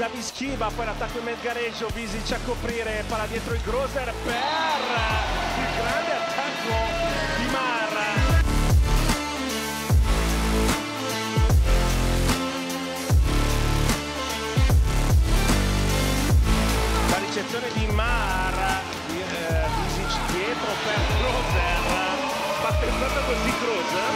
Davi schiva, poi l'attacco in Medgareggio, Visic a coprire, palla dietro il Groser per il grande attacco di Marra. La ricezione di Mar, eh, Visic dietro per Groser, battezzata così Groser?